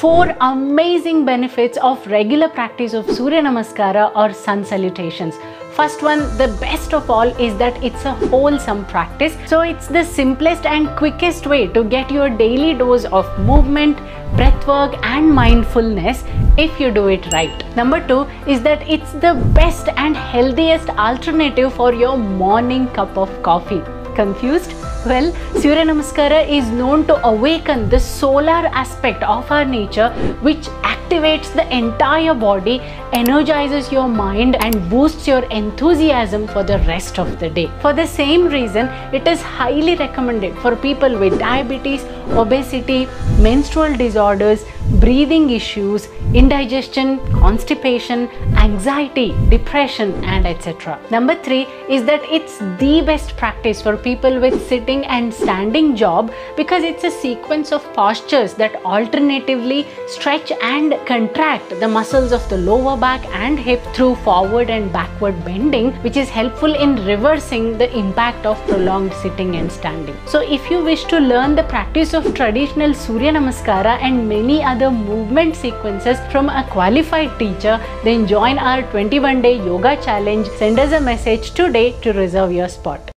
four amazing benefits of regular practice of Surya Namaskara or sun salutations. First one, the best of all is that it's a wholesome practice. So it's the simplest and quickest way to get your daily dose of movement, breath work and mindfulness if you do it right. Number two is that it's the best and healthiest alternative for your morning cup of coffee. Confused? Well, Surya Namaskara is known to awaken the solar aspect of our nature which activates the entire body, energizes your mind and boosts your enthusiasm for the rest of the day. For the same reason, it is highly recommended for people with diabetes, obesity, menstrual disorders, breathing issues, indigestion, constipation, anxiety, depression and etc. Number 3 is that it's the best practice for people with sitting and standing job because it's a sequence of postures that alternatively stretch and contract the muscles of the lower back and hip through forward and backward bending which is helpful in reversing the impact of prolonged sitting and standing. So if you wish to learn the practice of traditional Surya Namaskara and many other movement sequences from a qualified teacher then join our 21 day yoga challenge. Send us a message today to reserve your spot.